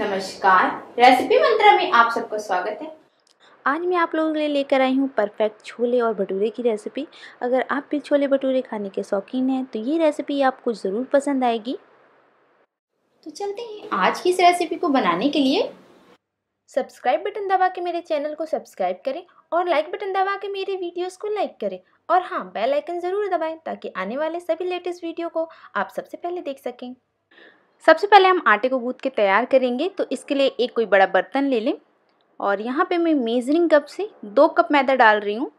नमस्कार। रेसिपी मंत्रा में आप सबका स्वागत है। आज मैं आप लोगों के लिए लेकर आई हूँ परफेक्ट छोले और भटूरे की रेसिपी। अगर आप भी छोले भटूरे खाने के शौकीन हैं तो ये रेसिपी आपको ज़रूर पसंद आएगी। तो चलते हैं आज की इस रेसिपी को बनाने के लिए। सब्सक्राइब बटन दबा के मेरे चैनल को सब्सक्राइब करें और लाइक बटन दबा के मेरे वीडियोस को लाइक करें। और हाँ बेल आइकन ज़रूर दबाएँ ताकि आने वाले सभी लेटेस्ट वीडियो को आप सबसे पहले देख सकें। सबसे पहले हम आटे को गूँथ के तैयार करेंगे तो इसके लिए एक कोई बड़ा बर्तन ले लें। और यहाँ पे मैं मेजरिंग कप से दो कप मैदा डाल रही हूँ।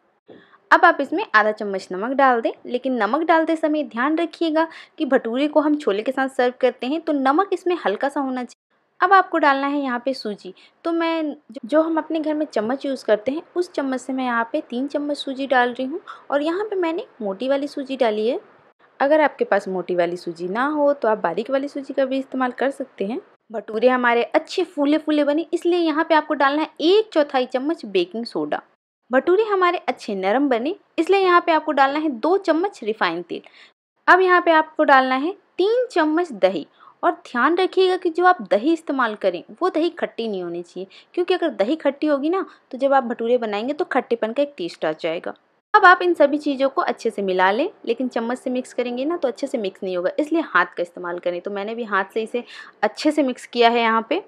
अब आप इसमें आधा चम्मच नमक डाल दें, लेकिन नमक डालते समय ध्यान रखिएगा कि भटूरे को हम छोले के साथ सर्व करते हैं तो नमक इसमें हल्का सा होना चाहिए। अब आपको डालना है यहाँ पे सूजी। तो मैं जो हम अपने घर में चम्मच यूज़ करते हैं, उस चम्मच से मैं यहाँ पे तीन चम्मच सूजी डाल रही हूँ। और यहाँ पे मैंने मोटी वाली सूजी डाली है। अगर आपके पास मोटी वाली सूजी ना हो तो आप बारीक वाली सूजी का भी इस्तेमाल कर सकते हैं। भटूरे हमारे अच्छे फूले फूले बने, इसलिए यहाँ पे आपको डालना है एक चौथाई चम्मच बेकिंग सोडा। भटूरे हमारे अच्छे नरम बने, इसलिए यहाँ पे आपको डालना है दो चम्मच रिफाइंड तेल। अब यहाँ पे आपको डालना है तीन चम्मच दही। और ध्यान रखिएगा कि जो आप दही इस्तेमाल करें, वो दही खट्टी नहीं होनी चाहिए, क्योंकि अगर दही खट्टी होगी ना तो जब आप भटूरे बनाएँगे तो खट्टेपन का एक टेस्ट आ जाएगा। अब आप इन सभी चीज़ों को अच्छे से मिला लें, लेकिन चम्मच से मिक्स करेंगे ना तो अच्छे से मिक्स नहीं होगा, इसलिए हाथ का इस्तेमाल करें। तो मैंने भी हाथ से इसे अच्छे से मिक्स किया है यहाँ पे।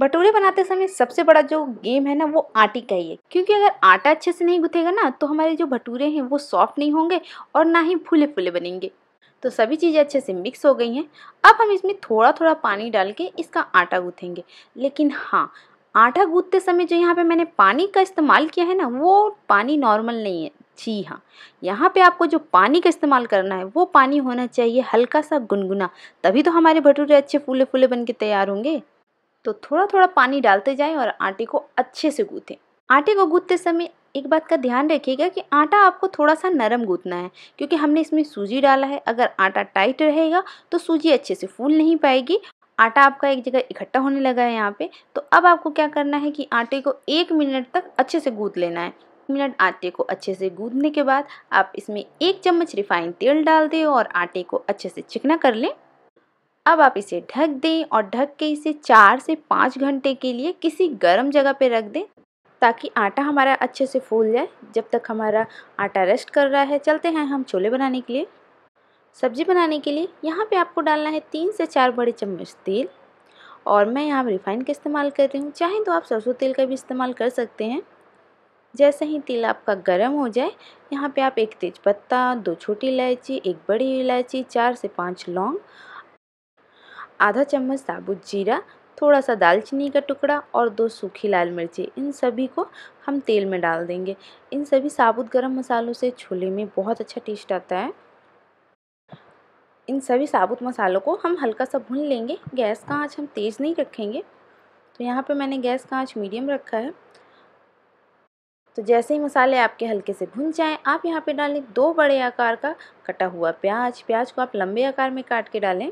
भटूरे बनाते समय सबसे बड़ा जो गेम है ना, वो आटे का ही है, क्योंकि अगर आटा अच्छे से नहीं गुथेगा ना तो हमारे जो भटूरे हैं, वो सॉफ्ट नहीं होंगे और ना ही फूले फूले बनेंगे। तो सभी चीज़ें अच्छे से मिक्स हो गई हैं। अब हम इसमें थोड़ा थोड़ा पानी डाल के इसका आटा गूँथेंगे। लेकिन हाँ आटा गूँथते समय जो यहाँ पे मैंने पानी का इस्तेमाल किया है ना, वो पानी नॉर्मल नहीं है। जी हाँ यहाँ पे आपको जो पानी का इस्तेमाल करना है, वो पानी होना चाहिए हल्का सा गुनगुना, तभी तो हमारे भटूरे अच्छे फूले फूले बन के तैयार होंगे। तो थोड़ा थोड़ा पानी डालते जाएँ और आटे को अच्छे से गूँथें। आटे को गूँथते समय एक बात का ध्यान रखिएगा कि आटा आपको थोड़ा सा नरम गूँथना है, क्योंकि हमने इसमें सूजी डाला है। अगर आटा टाइट रहेगा तो सूजी अच्छे से फूल नहीं पाएगी। आटा आपका एक जगह इकट्ठा होने लगा है यहाँ पे तो अब आपको क्या करना है कि आटे को एक मिनट तक अच्छे से गूँथ लेना है। मिनट आटे को अच्छे से गूँथने के बाद आप इसमें एक चम्मच रिफाइंड तेल डाल दें और आटे को अच्छे से चिकना कर लें। अब आप इसे ढक दें और ढक के इसे चार से पाँच घंटे के लिए किसी गर्म जगह पर रख दें ताकि आटा हमारा अच्छे से फूल जाए। जब तक हमारा आटा रेस्ट कर रहा है, चलते हैं हम छोले बनाने के लिए। सब्ज़ी बनाने के लिए यहाँ पे आपको डालना है तीन से चार बड़े चम्मच तेल और मैं यहाँ रिफाइंड का इस्तेमाल कर रही हूँ। चाहे तो आप सरसों तेल का भी इस्तेमाल कर सकते हैं। जैसे ही तेल आपका गर्म हो जाए, यहाँ पे आप एक तेज पत्ता दो छोटी इलायची, एक बड़ी इलायची, चार से पाँच लौंग, आधा चम्मच साबुत जीरा थोड़ा सा दालचीनी का टुकड़ा और दो सूखी लाल मिर्ची। इन सभी को हम तेल में डाल देंगे। इन सभी साबुत गरम मसालों से छोले में बहुत अच्छा टेस्ट आता है। इन सभी साबुत मसालों को हम हल्का सा भून लेंगे। गैस का आँच हम तेज़ नहीं रखेंगे। तो यहाँ पे मैंने गैस का आँच मीडियम रखा है। तो जैसे ही मसाले आपके हल्के से भुन जाएँ, आप यहाँ पे डालें दो बड़े आकार का कटा हुआ प्याज। प्याज को आप लंबे आकार में काट के डालें।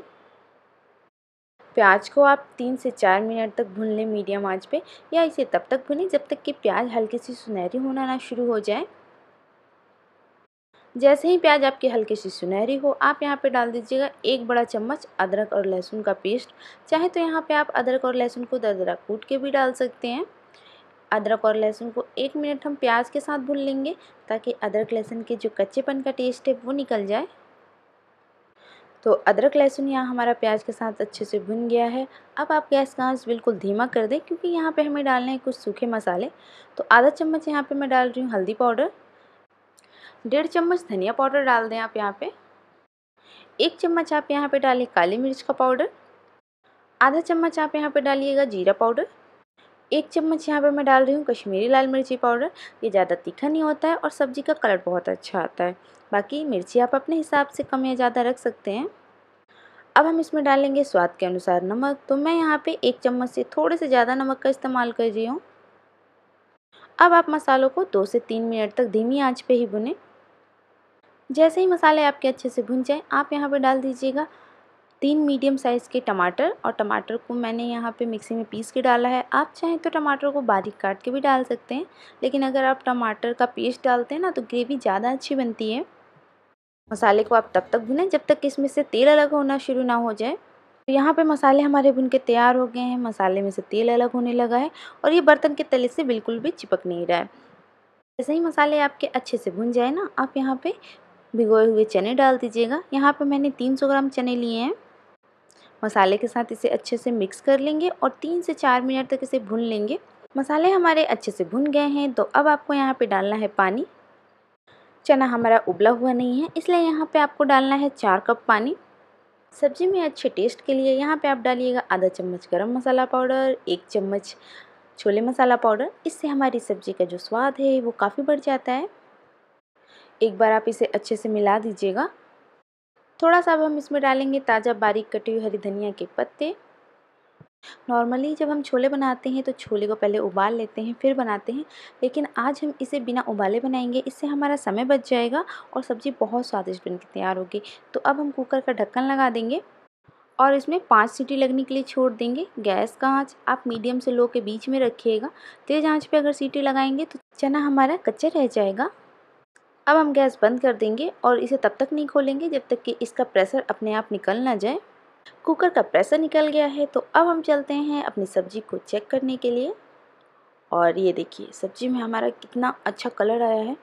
प्याज को आप तीन से चार मिनट तक भून लें मीडियम आँच पे या इसे तब तक भुनें जब तक कि प्याज हल्की सी सुनहरी होना ना शुरू हो जाए। जैसे ही प्याज आपकी हल्की सी सुनहरी हो, आप यहाँ पे डाल दीजिएगा एक बड़ा चम्मच अदरक और लहसुन का पेस्ट। चाहे तो यहाँ पे आप अदरक और लहसुन को दरदरा कूट के भी डाल सकते हैं। अदरक और लहसुन को एक मिनट हम प्याज के साथ भून लेंगे ताकि अदरक लहसुन के जो कच्चेपन का टेस्ट है वो निकल जाए। तो अदरक लहसुन यहाँ हमारा प्याज के साथ अच्छे से भुन गया है। अब आप गैस का बिल्कुल धीमा कर दें क्योंकि यहाँ पे हमें डालने हैं कुछ सूखे मसाले। तो आधा चम्मच यहाँ पे मैं डाल रही हूँ हल्दी पाउडर। डेढ़ चम्मच धनिया पाउडर डाल दें आप यहाँ पे। एक चम्मच आप यहाँ पे डालिए काली मिर्च का पाउडर। आधा चम्मच आप यहाँ पे डालिएगा जीरा पाउडर। एक चम्मच यहाँ पे मैं डाल रही हूँ कश्मीरी लाल मिर्ची पाउडर। ये ज़्यादा तीखा नहीं होता है और सब्ज़ी का कलर बहुत अच्छा आता है। बाकी मिर्ची आप अपने हिसाब से कम या ज़्यादा रख सकते हैं। अब हम इसमें डालेंगे स्वाद के अनुसार नमक। तो मैं यहाँ पे एक चम्मच से थोड़े से ज़्यादा नमक का इस्तेमाल कर रही हूँ। अब आप मसालों को दो से तीन मिनट तक धीमी आँच पे ही भुनें। जैसे ही मसाले आपके अच्छे से भुन जाएँ, आप यहाँ पे डाल दीजिएगा तीन मीडियम साइज़ के टमाटर और टमाटर को मैंने यहाँ पे मिक्सी में पीस के डाला है। आप चाहें तो टमाटर को बारीक काट के भी डाल सकते हैं, लेकिन अगर आप टमाटर का पेस्ट डालते हैं ना तो ग्रेवी ज़्यादा अच्छी बनती है। मसाले को आप तब तक भुनें जब तक इसमें से तेल अलग होना शुरू ना हो जाए। तो यहाँ पे मसाले हमारे भुन के तैयार हो गए हैं, मसाले में से तेल अलग होने लगा है और ये बर्तन के तले से बिल्कुल भी चिपक नहीं रहा है। जैसे ही मसाले आपके अच्छे से भुन जाए ना, आप यहाँ पे भिगोए हुए चने डाल दीजिएगा। यहाँ पे मैंने 300 ग्राम चने लिए हैं। मसाले के साथ इसे अच्छे से मिक्स कर लेंगे और तीन से चार मिनट तक इसे भून लेंगे। मसाले हमारे अच्छे से भुन गए हैं तो अब आपको यहाँ पे डालना है पानी। चना हमारा उबला हुआ नहीं है, इसलिए यहाँ पे आपको डालना है चार कप पानी। सब्ज़ी में अच्छे टेस्ट के लिए यहाँ पे आप डालिएगा आधा चम्मच गरम मसाला पाउडर, एक चम्मच छोले मसाला पाउडर। इससे हमारी सब्ज़ी का जो स्वाद है, वो काफ़ी बढ़ जाता है। एक बार आप इसे अच्छे से मिला दीजिएगा। थोड़ा सा अब हम इसमें डालेंगे ताज़ा बारीक कटी हुई हरी धनिया के पत्ते। नॉर्मली जब हम छोले बनाते हैं तो छोले को पहले उबाल लेते हैं, फिर बनाते हैं। लेकिन आज हम इसे बिना उबाले बनाएँगे, इससे हमारा समय बच जाएगा और सब्ज़ी बहुत स्वादिष्ट बन के तैयार होगी। तो अब हम कुकर का ढक्कन लगा देंगे और इसमें पाँच सीटी लगने के लिए छोड़ देंगे। गैस का आँच आप मीडियम से लो के बीच में रखिएगा। तेज़ आँच पे अगर सीटी लगाएँगे तो चना हमारा कच्चा रह जाएगा। अब हम गैस बंद कर देंगे और इसे तब तक नहीं खोलेंगे जब तक कि इसका प्रेशर अपने आप निकल ना जाए। कुकर का प्रेशर निकल गया है तो अब हम चलते हैं अपनी सब्ज़ी को चेक करने के लिए। और ये देखिए, सब्ज़ी में हमारा कितना अच्छा कलर आया है।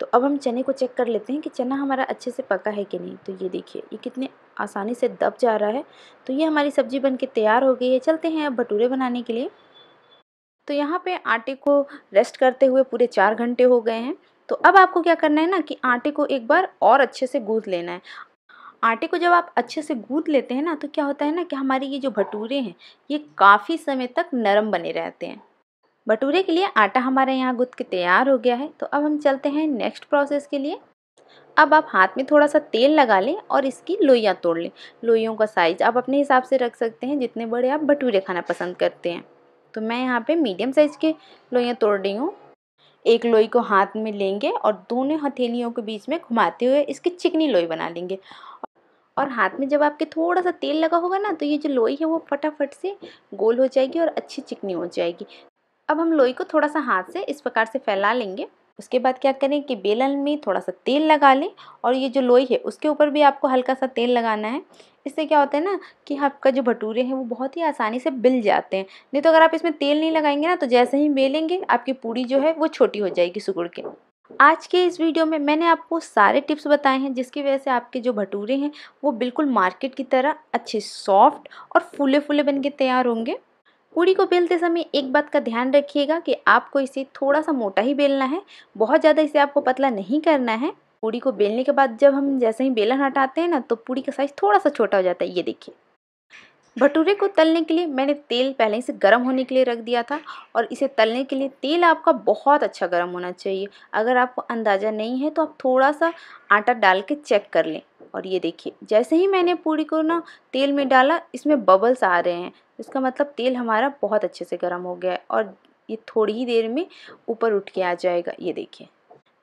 तो अब हम चने को चेक कर लेते हैं कि चना हमारा अच्छे से पका है कि नहीं। तो ये देखिए, ये कितने आसानी से दब जा रहा है। तो ये हमारी सब्ज़ी बन के तैयार हो गई है। चलते हैं अब भटूरे बनाने के लिए। तो यहाँ पे आटे को रेस्ट करते हुए पूरे चार घंटे हो गए हैं। तो अब आपको क्या करना है ना कि आटे को एक बार और अच्छे से गूँथ लेना है। आटे को जब आप अच्छे से गूँथ लेते हैं ना तो क्या होता है ना कि हमारे ये जो भटूरे हैं, ये काफ़ी समय तक नरम बने रहते हैं। भटूरे के लिए आटा हमारे यहाँ गुथ के तैयार हो गया है। तो अब हम चलते हैं नेक्स्ट प्रोसेस के लिए। अब आप हाथ में थोड़ा सा तेल लगा लें और इसकी लोइयाँ तोड़ लें। लोइयों का साइज़ आप अपने हिसाब से रख सकते हैं, जितने बड़े आप भटूरे खाना पसंद करते हैं। तो मैं यहाँ पे मीडियम साइज़ के लोइयाँ तोड़ रही हूँ। एक लोई को हाथ में लेंगे और दोनों हथेलियों के बीच में घुमाते हुए इसकी चिकनी लोई बना लेंगे। और हाथ में जब आपके थोड़ा सा तेल लगा होगा ना तो ये जो लोई है वो फटाफट से गोल हो जाएगी और अच्छी चिकनी हो जाएगी। अब हम लोई को थोड़ा सा हाथ से इस प्रकार से फैला लेंगे। उसके बाद क्या करें कि बेलन में थोड़ा सा तेल लगा लें और ये जो लोई है, उसके ऊपर भी आपको हल्का सा तेल लगाना है। इससे क्या होता है ना कि आपका जो भटूरे हैं, वो बहुत ही आसानी से बिल जाते हैं। नहीं तो अगर आप इसमें तेल नहीं लगाएँगे ना तो जैसे ही बेलेंगे, आपकी पूड़ी जो है, वो छोटी हो जाएगी सुगुड़ के। आज के इस वीडियो में मैंने आपको सारे टिप्स बताए हैं, जिसकी वजह से आपके जो भटूरे हैं, वो बिल्कुल मार्केट की तरह अच्छे, सॉफ्ट और फूले फूले बन के तैयार होंगे। पूड़ी को बेलते समय एक बात का ध्यान रखिएगा कि आपको इसे थोड़ा सा मोटा ही बेलना है। बहुत ज़्यादा इसे आपको पतला नहीं करना है। पूड़ी को बेलने के बाद जब हम जैसे ही बेलन हटाते हैं ना तो पूड़ी का साइज़ थोड़ा सा छोटा हो जाता है, ये देखिए। भटूरे को तलने के लिए मैंने तेल पहले से गर्म होने के लिए रख दिया था और इसे तलने के लिए तेल आपका बहुत अच्छा गर्म होना चाहिए। अगर आपको अंदाज़ा नहीं है तो आप थोड़ा सा आटा डाल के चेक कर लें। और ये देखिए, जैसे ही मैंने पूड़ी को ना तेल में डाला, इसमें बबल्स आ रहे हैं। इसका मतलब तेल हमारा बहुत अच्छे से गर्म हो गया है और ये थोड़ी ही देर में ऊपर उठ के आ जाएगा, ये देखिए।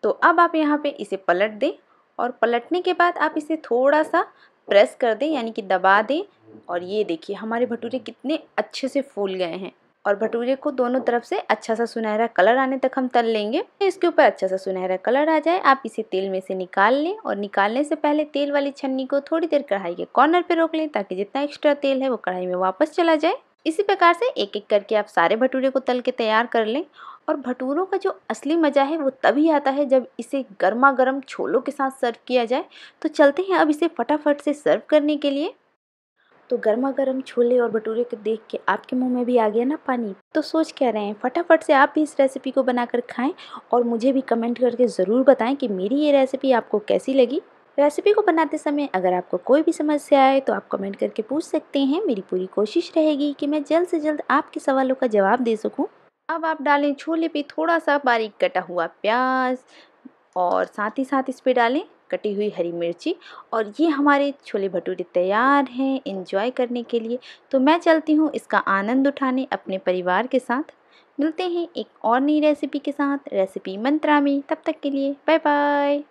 तो अब आप यहाँ पे इसे पलट दें और पलटने के बाद आप इसे थोड़ा सा प्रेस कर दें, यानी कि दबा दें। और ये देखिए, हमारे भटूरे कितने अच्छे से फूल गए हैं। और भटूरे को दोनों तरफ़ से अच्छा सा सुनहरा कलर आने तक हम तल लेंगे। इसके ऊपर अच्छा सा सुनहरा कलर आ जाए। आप इसे तेल में से निकाल लें और निकालने से पहले तेल वाली छन्नी को थोड़ी देर कढ़ाई के कॉर्नर पर रोक लें ताकि जितना एक्स्ट्रा तेल है वो कढ़ाई में वापस चला जाए। इसी प्रकार से एक एक करके आप सारे भटूरे को तल के तैयार कर लें और भटूरों का जो असली मज़ा है वो तभी आता है जब इसे गर्मा गर्म छोलों के साथ सर्व किया जाए। तो चलते हैं अब इसे फटाफट से सर्व करने के लिए। तो गर्मा गर्म छोले और भटूरे को देख के आपके मुँह में भी आ गया ना पानी। तो सोच क्या रहे हैं? फटाफट से आप भी इस रेसिपी को बनाकर खाएँ और मुझे भी कमेंट करके ज़रूर बताएँ कि मेरी ये रेसिपी आपको कैसी लगी। रेसिपी को बनाते समय अगर आपको कोई भी समस्या आए तो आप कमेंट करके पूछ सकते हैं। मेरी पूरी कोशिश रहेगी कि मैं जल्द से जल्द आपके सवालों का जवाब दे सकूँ। अब आप डालें छोले पे थोड़ा सा बारीक कटा हुआ प्याज और साथ ही साथ इस पर डालें कटी हुई हरी मिर्ची और ये हमारे छोले भटूरे तैयार हैं इन्जॉय करने के लिए। तो मैं चलती हूँ इसका आनंद उठाने अपने परिवार के साथ। मिलते हैं एक और नई रेसिपी के साथ रेसिपी मंत्रा में। तब तक के लिए बाय बाय